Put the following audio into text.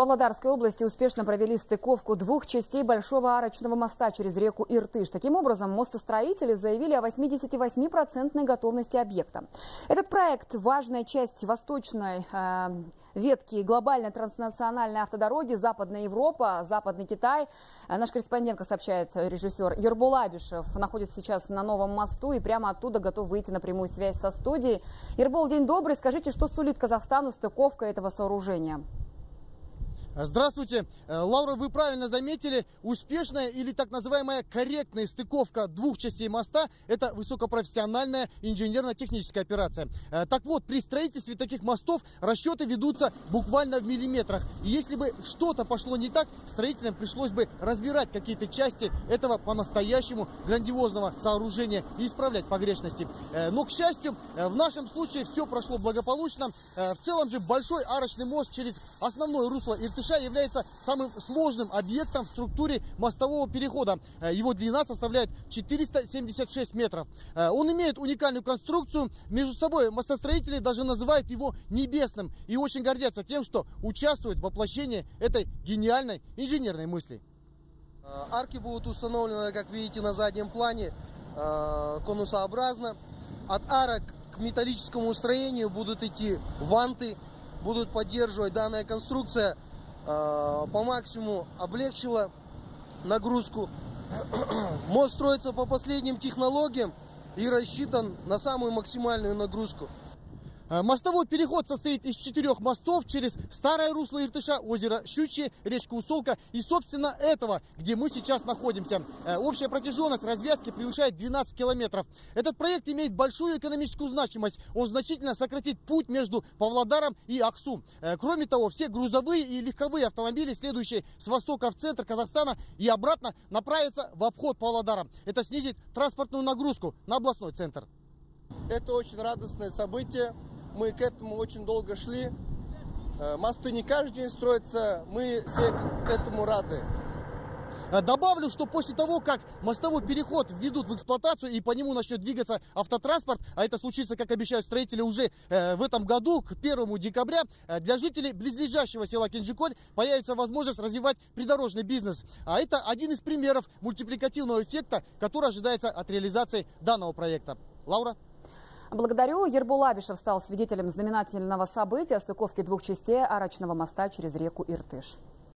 Павлодарской области успешно провели стыковку двух частей большого арочного моста через реку Иртыш. Таким образом, мостостроители заявили о 88% готовности объекта. Этот проект – важная часть восточной э, ветки глобальной транснациональной автодороги Западная Европа, Западный Китай. Э, наш корреспондент, как сообщает режиссер Ербул Абишев, находится сейчас на новом мосту и прямо оттуда готов выйти на прямую связь со студией. Ербол, день добрый. Скажите, что сулит Казахстану стыковка этого сооружения? Здравствуйте. Э, Лаура, вы правильно заметили, успешная или так называемая корректная стыковка двух частей моста – это высокопрофессиональная инженерно-техническая операция. Э, так вот, при строительстве таких мостов расчеты ведутся буквально в миллиметрах. И если бы что-то пошло не так, строителям пришлось бы разбирать какие-то части этого по-настоящему грандиозного сооружения и исправлять погрешности. Э, но, к счастью, в нашем случае все прошло благополучно. В целом же большой арочный мост через основное русло Иртыша Иртыша является самым сложным объектом в структуре мостового перехода. Э, его длина составляет 476 метров. Э, он имеет уникальную конструкцию. Между собой мостостроители даже называют его небесным и очень гордятся тем, что участвуют в воплощении этой гениальной инженерной мысли. Э, арки будут установлены, как видите, на заднем плане конусообразно. От арок к металлическому строению будут идти ванты, будут поддерживать данная конструкция по максимуму облегчила нагрузку. Мост строится по последним технологиям и рассчитан на самую максимальную нагрузку. Э, мостовой переход состоит из четырех мостов через старое русло Иртыша, озеро Щучье, речку Усолка и, собственно, этого, где мы сейчас находимся. Э, общая протяженность развязки превышает 12 километров. Этот проект имеет большую экономическую значимость. Он значительно сократит путь между Павлодаром и Аксу. Э, кроме того, все грузовые и легковые автомобили, следующие с востока в центр Казахстана и обратно, направятся в обход Павлодара. Это снизит транспортную нагрузку на областной центр. Это очень радостное событие. Мы к этому очень долго шли. Э, мосты не каждый день строятся, мы все к этому рады. Э, добавлю, что после того, как мостовой переход введут в эксплуатацию и по нему начнет двигаться автотранспорт, а это случится, как обещают строители, уже э, в этом году, к 1 декабря, для жителей близлежащего села Кенджиколь появится возможность развивать придорожный бизнес. А это один из примеров мультипликативного эффекта, который ожидается от реализации данного проекта. Лаура? Благодарю. Ербул Абишев стал свидетелем знаменательного события стыковки двух частей арочного моста через реку Иртыш.